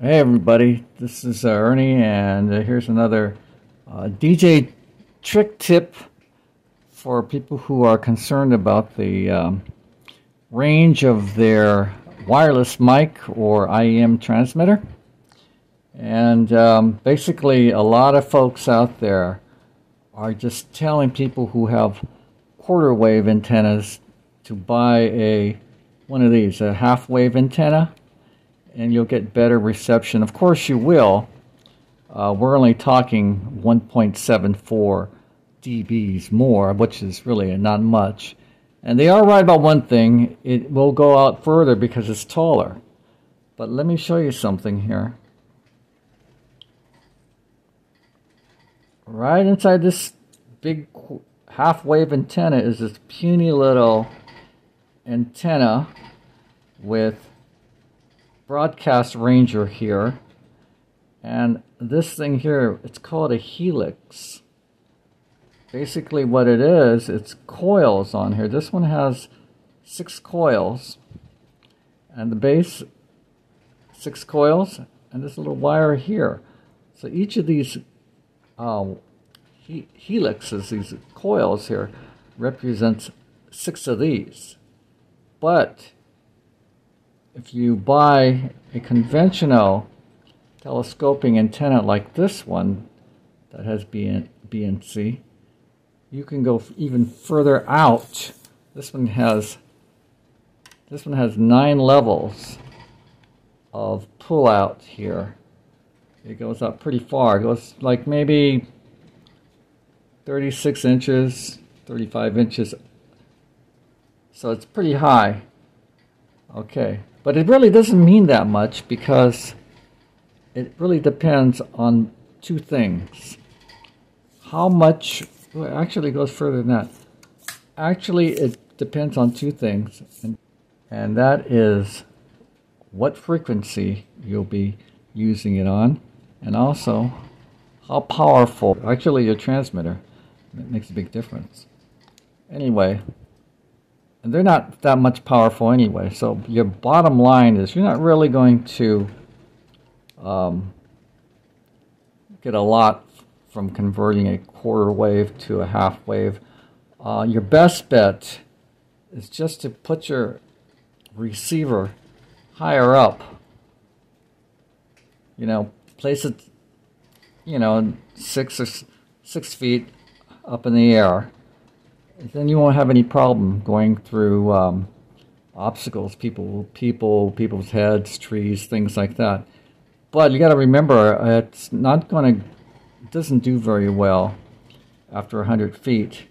Hey everybody, this is uh, Ernie, and uh, here's another uh, DJ trick tip for people who are concerned about the um, range of their wireless mic or IEM transmitter. And um, basically, a lot of folks out there are just telling people who have quarter wave antennas to buy a one of these, a half wave antenna and you'll get better reception. Of course, you will. Uh, we're only talking 1.74 dBs more, which is really not much. And they are right about one thing it will go out further because it's taller. But let me show you something here. Right inside this big half wave antenna is this puny little antenna with broadcast ranger here. And this thing here, it's called a helix. Basically what it is, it's coils on here. This one has six coils. And the base, six coils, and this little wire here. So each of these uh, he helixes, these coils here, represents six of these. But if you buy a conventional telescoping antenna like this one that has BNC, you can go even further out. This one has this one has nine levels of pull out here. It goes up pretty far. It goes like maybe 36 inches, 35 inches. So it's pretty high. Okay. But it really doesn't mean that much because it really depends on two things. How much, well, actually goes further than that. Actually, it depends on two things, and, and that is what frequency you'll be using it on, and also how powerful actually your transmitter. It makes a big difference. Anyway, they're not that much powerful anyway. So your bottom line is you're not really going to um, get a lot from converting a quarter wave to a half wave. Uh, your best bet is just to put your receiver higher up. You know, place it, you know, six or six feet up in the air then you won't have any problem going through um, obstacles, people, people, people's heads, trees, things like that. But you got to remember, it's not going to, doesn't do very well after 100 feet.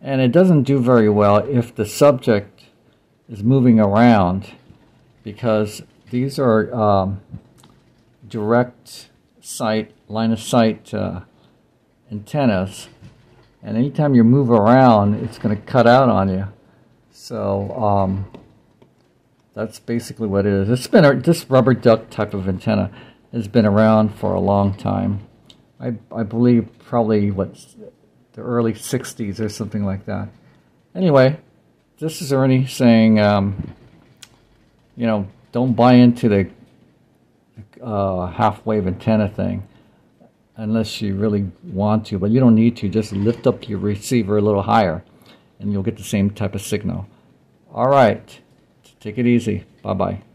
And it doesn't do very well if the subject is moving around because these are um, direct sight, line of sight uh, antennas and anytime you move around, it's going to cut out on you. So um, that's basically what it is. It's been a, this rubber duck type of antenna has been around for a long time. I, I believe probably what the early 60s or something like that. Anyway, this is Ernie saying, um, you know, don't buy into the uh, half wave antenna thing unless you really want to, but you don't need to. Just lift up your receiver a little higher and you'll get the same type of signal. All right, take it easy. Bye bye.